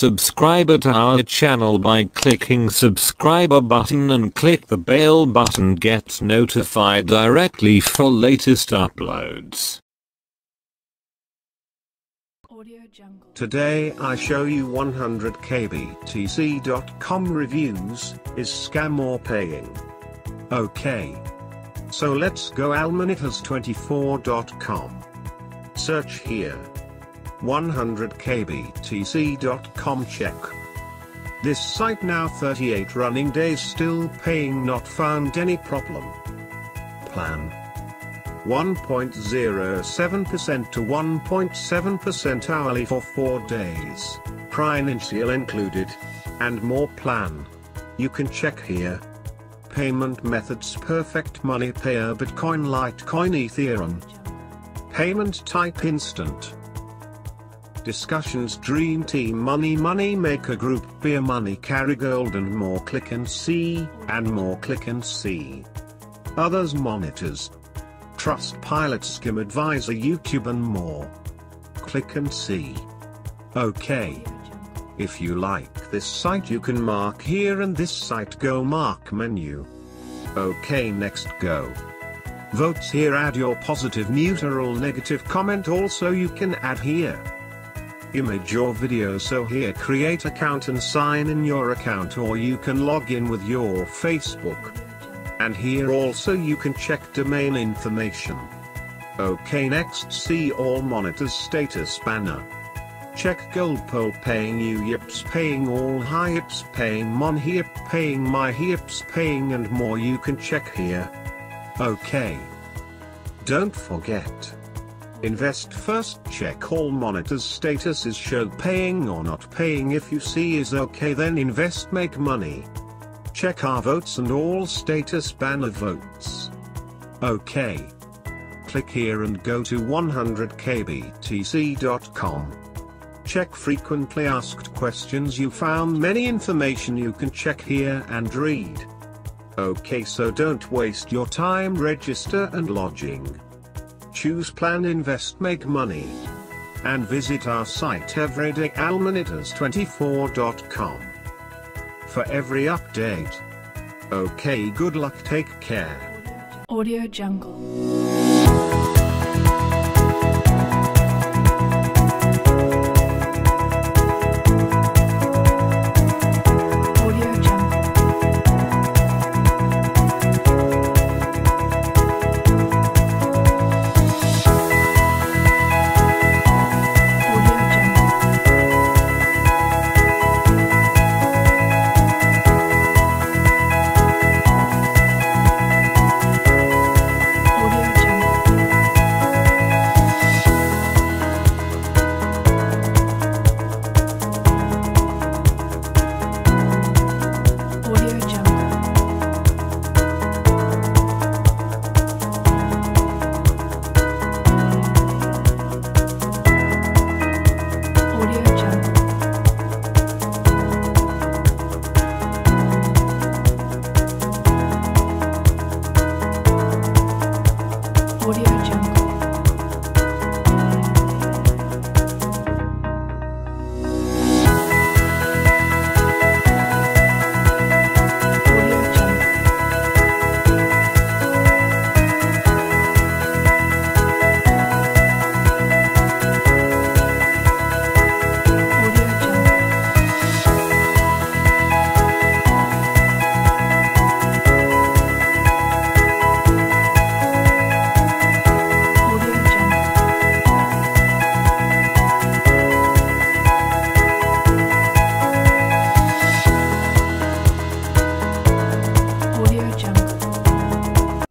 subscriber to our channel by clicking subscriber button and click the bell button get notified directly for latest uploads. Today I show you 100kbtc.com reviews, is scam or paying? Okay. So let's go allmonitors24.com. Search here. 100kbtc.com check. This site now 38 running days still paying not found any problem. Plan. 1.07% to 1.7% hourly for 4 days, Prime initial included, and more plan. You can check here. Payment methods perfect money Payeer Bitcoin Litecoin Ethereum. Payment type instant. Discussions Dream Team Money Money Maker Group Beer Money Carry Gold and more click and see, and more click and see. Others monitors. Trust Pilot Scam Adviser YouTube and more. Click and see. Okay. If you like this site you can mark here and this site go mark menu. Okay next go. Votes here add your positive neutral negative comment also you can add here. Image or video so here create account and sign in your account or you can log in with your Facebook. And here also you can check domain information. Okay next see all monitors status banner. Check GoldPoll paying you yips paying all high yips paying mon hip paying my hips paying and more you can check here. Okay. Don't forget. Invest first check all monitors status is show paying or not paying if you see is okay then invest make money. Check our votes and all status banner votes. Okay. Click here and go to 100kbtc.com. Check frequently asked questions you found many information you can check here and read. Okay so don't waste your time register and lodging. Choose plan invest make money. And visit our site everydayalmanitas24.com for every update. Okay good luck take care. Audio Jungle.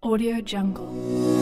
Audio Jungle.